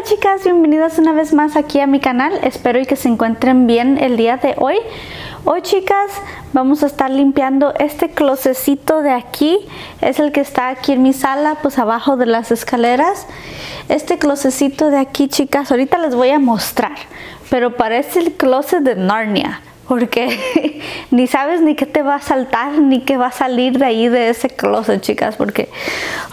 Hola chicas, bienvenidas una vez más aquí a mi canal. Espero y que se encuentren bien el día de hoy. Hoy chicas vamos a estar limpiando este closecito de aquí. Es el que está aquí en mi sala, pues abajo de las escaleras. Este closecito de aquí chicas, ahorita les voy a mostrar. Pero parece el closet de Narnia porque ni sabes ni qué te va a saltar ni qué va a salir de ahí de ese closet chicas porque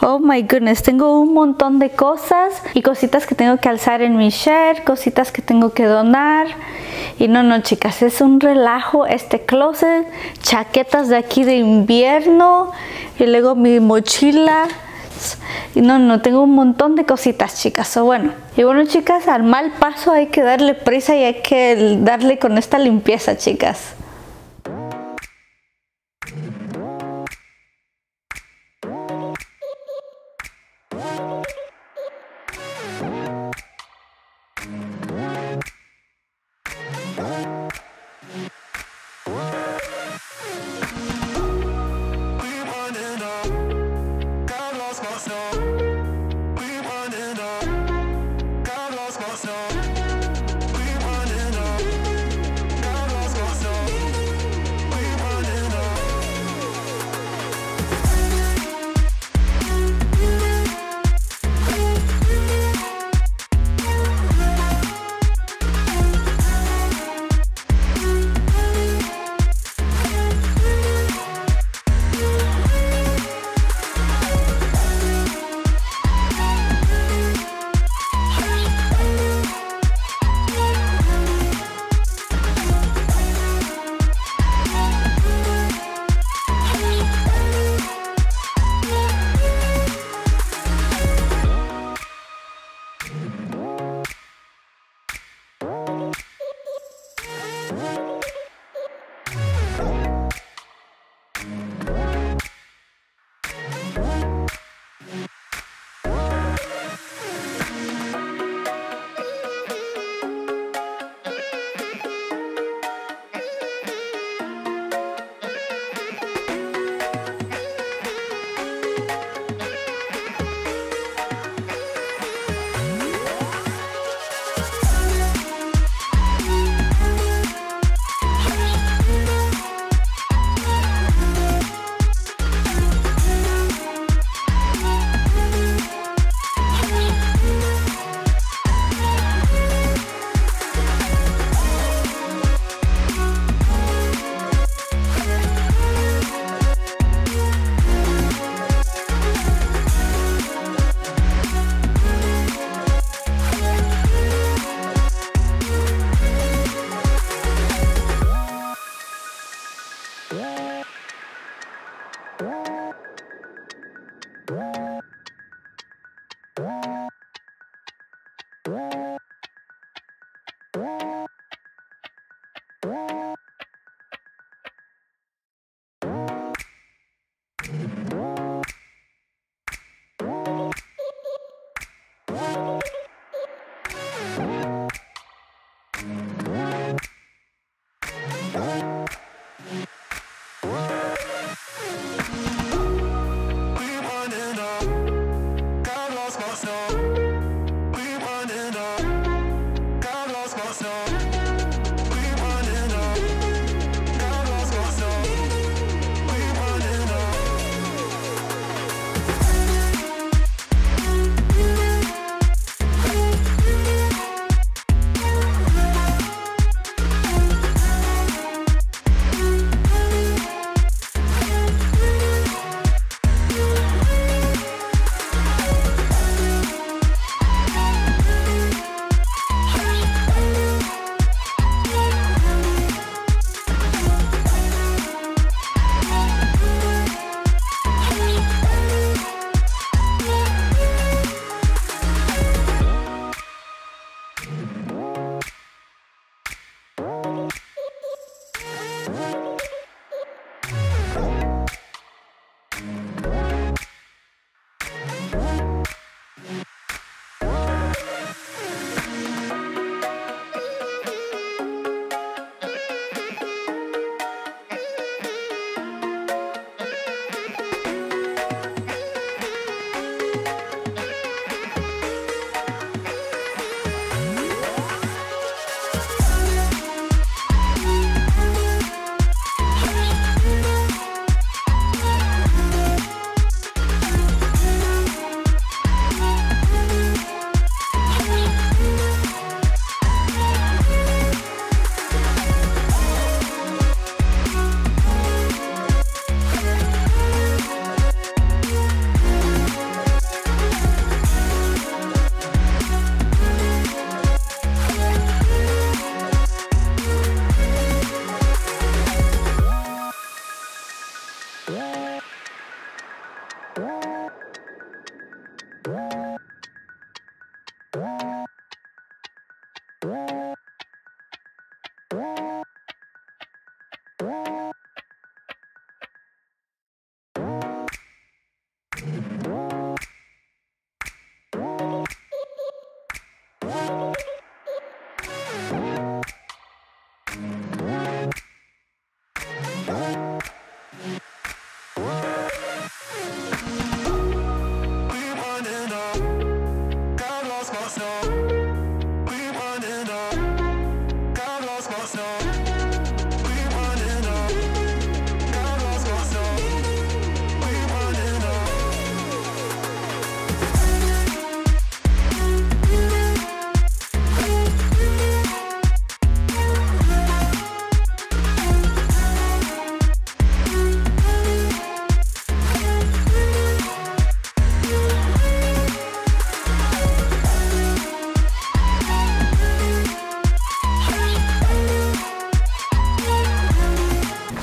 oh my goodness tengo un montón de cosas y cositas que tengo que alzar en mi share cositas que tengo que donar. Y no no chicas es un relajo este closet chaquetas de aquí de invierno y luego mi mochila y no, no, tengo un montón de cositas, chicas. O bueno, y bueno, chicas, al mal paso hay que darle prisa y hay que darle con esta limpieza, chicas.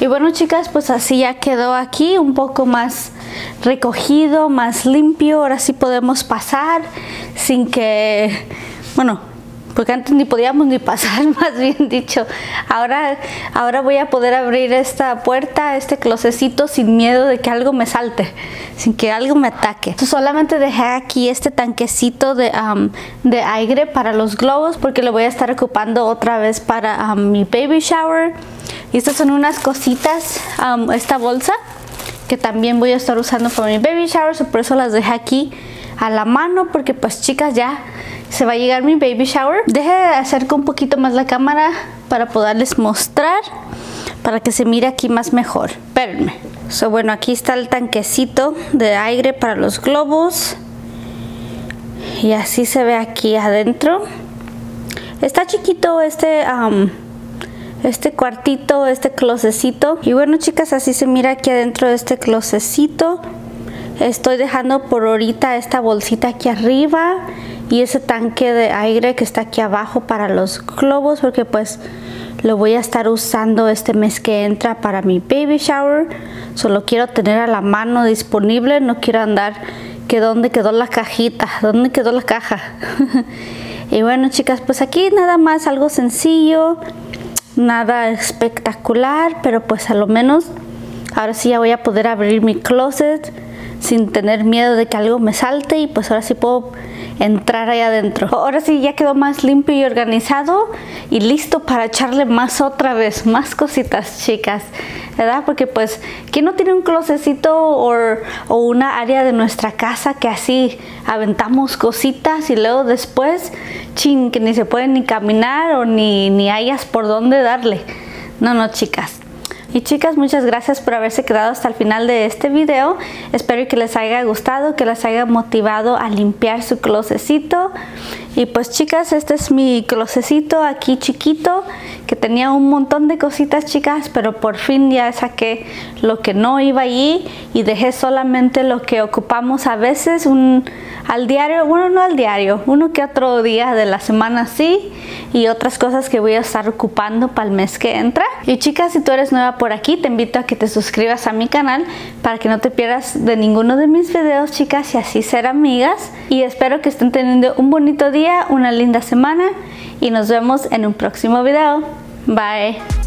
Y bueno chicas, pues así ya quedó aquí un poco más recogido, más limpio. Ahora sí podemos pasar sin que, bueno, porque antes ni podíamos ni pasar, más bien dicho. Ahora, ahora voy a poder abrir esta puerta, este closecito sin miedo de que algo me salte, sin que algo me ataque. solamente dejé aquí este tanquecito de, de aire para los globos porque lo voy a estar ocupando otra vez para mi baby shower. Y estas son unas cositas, esta bolsa que también voy a estar usando para mi baby shower, por eso las dejé aquí a la mano porque pues chicas ya se va a llegar mi baby shower. Deje de acercar un poquito más la cámara para poderles mostrar, para que se mire aquí más mejor. Espérenme. So, bueno, aquí está el tanquecito de aire para los globos. Y así se ve aquí adentro. Está chiquito este, este cuartito, este closecito. Y bueno, chicas, así se mira aquí adentro de este closecito. Estoy dejando por ahorita esta bolsita aquí arriba y ese tanque de aire que está aquí abajo para los globos porque pues lo voy a estar usando este mes que entra para mi baby shower. Solo quiero tener a la mano disponible no quiero andar que dónde quedó la cajita dónde quedó la caja. Y bueno chicas pues aquí nada más algo sencillo nada espectacular pero pues a lo menos ahora sí ya voy a poder abrir mi closet sin tener miedo de que algo me salte y pues ahora sí puedo entrar ahí adentro. Ahora sí ya quedó más limpio y organizado y listo para echarle más otra vez, más cositas chicas, ¿verdad? Porque pues, ¿quién no tiene un closecito o, una área de nuestra casa que así aventamos cositas y luego después, ching, que ni se puede ni caminar o ni, ni hayas por dónde darle? No, no chicas, y chicas, muchas gracias por haberse quedado hasta el final de este video. Espero que les haya gustado, que les haya motivado a limpiar su closecito. Y pues chicas, este es mi closecito aquí chiquito, que tenía un montón de cositas chicas, pero por fin ya saqué lo que no iba allí y dejé solamente lo que ocupamos a veces, un al diario, bueno no al diario, uno que otro día de la semana sí y otras cosas que voy a estar ocupando para el mes que entra. Y chicas, si tú eres nueva por aquí, te invito a que te suscribas a mi canal para que no te pierdas de ninguno de mis videos, chicas, y así ser amigas. Y espero que estén teniendo un bonito día, una linda semana y nos vemos en un próximo video. Bye.